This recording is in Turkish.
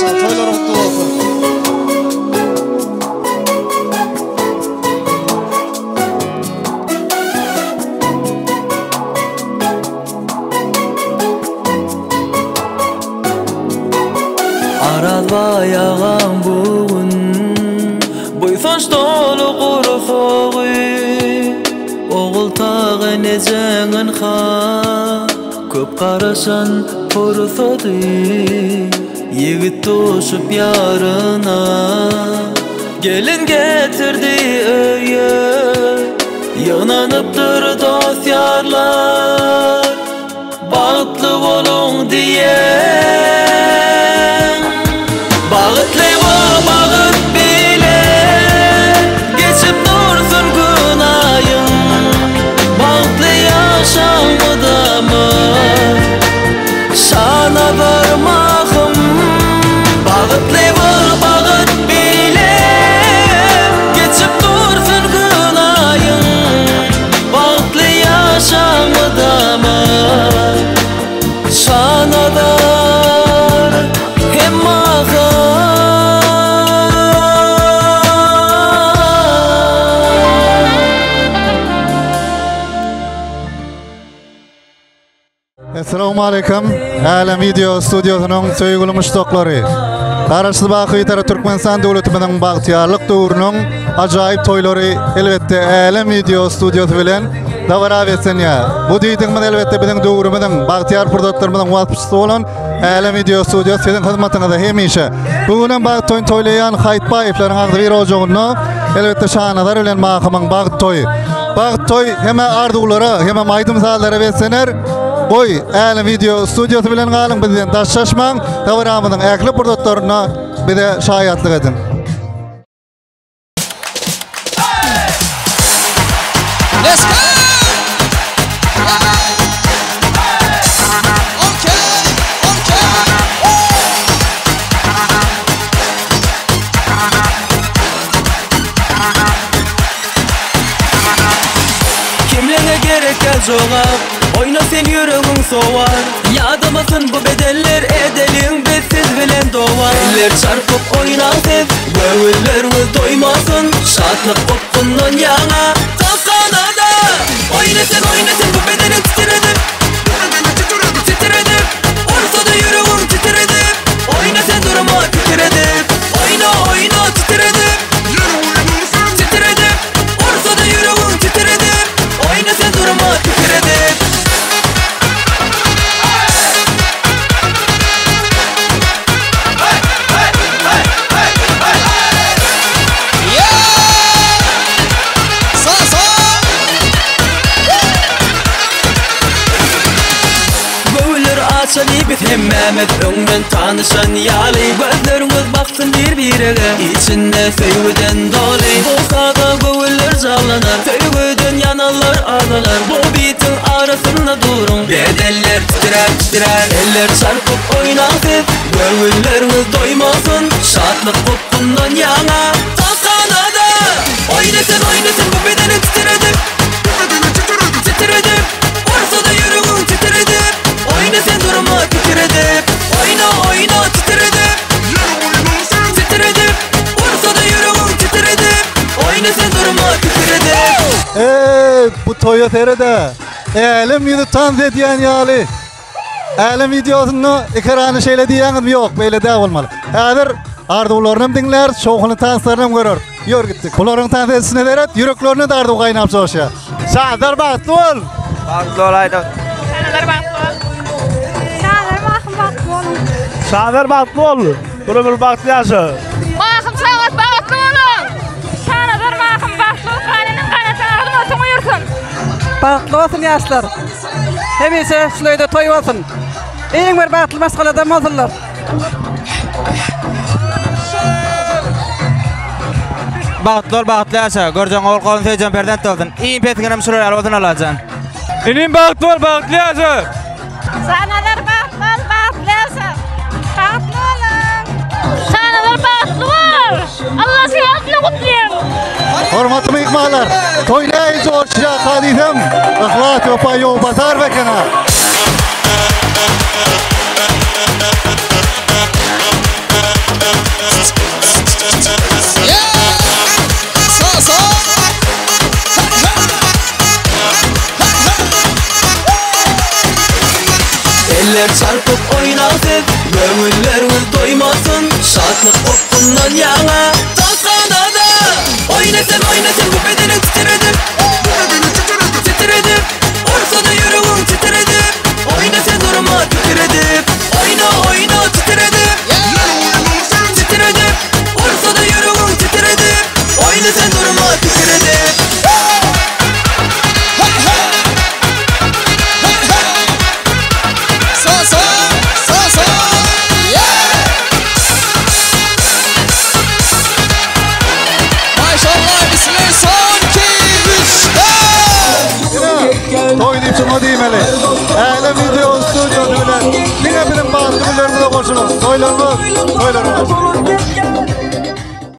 Nossa, foi Lorontopa. Araba yağan buğun Buyfan stolu quru soği Oğul Yigit toşup yarına. Gelin getirdi öye Yananıptır dosyarlar Bağıtlı bolun diye. Bağıtlı Assalamu alaykum. Alem video studiosunun söýgüli muşdoklary. Garaşly Bakytara Türkmenistan döwletiniň bagtyarlyk döwrüniň ajaýyp toýlary elbetde Alem video studiosu bilen dawra betsen ya. Bu diýdiň men elbetde biziň döwrümizden bagtyar produktlarymyzyň wagtçysy bolan Alem video studiosu sizin hyzmatyňyzda hemişe. Bugünen bag toýun toýlaýan Haýtbaýewlaryň agdy bir ojagyny elbetde şanadar bilen makamyň bag toýy. Bag toy heme ardulara, heme maýdym zallara betsener, Boy, äli video studiosu bilen galyň bizden daşşaşmaň, dawramynyň äkli produktlaryna bize şaýatlyk edin. Let's gerek gel Oyna sen yüreğin soğar Yadamasın bu bedeller edelim Bezsiz bilen doğar Eller çarpıp oyna sev Göğülleriniz doymasın. Şatlık kokkundan yana açan ibit hemmemet Öňden tanışan ýaly Gözleriniz baksın bir birege İçinde söýgüden doly Bolsa da göğüller jalanar Söýgüden yanalar ağlalar Bu bitin arasında durun. Bedeller titrer titrer. Eller çarpıp oynasıp Göğülleriniz doymasın. Şatlık kokkundan Durma titredim Oyna oyna titredim Titredim Ortada yüreğim titredim Oyna sen durma titredim Ey, bu Toyota'da Elim yüzü tanz ediyen ýaly. Elim videosunu ekranı şeýle diýäňiz ýok, beýle de bolmaly. Häzir arduwlaryny diňler, şoňuny tanslaryny görür. Ýör gitdik. Bularyň tansesine beret, yüreklerini de arduw gaýnap joşýar. Şahzar batly bol. Bagtlı olaydı. Şahar bakım Saner baklı ol. Bunu bir baklı yaşa. Bakım sağat baklı ol. Sana bir bakım baklı ol. Kalinin kanatlarını otumu yursun. Baklı olsun yaşlar. Hemisi şulöyde toy olsun. Eň bir baklı maskaladan mazırlar. Bahtlar bahtlaysa, görjen ol qolun sejan perdent oldun. İyin petginem şular alwadın alajan. İnin bahtlar bahtlaysa. Sanalar Mehmanlar, toýlaý joşýa kadysem, ihlat ýopa ýok bazar bekena. Sağ sağ. Eller çarpıp oynasın Göğülleriniz doymasın Şatlık sallan yana stüdyo bilen. Yine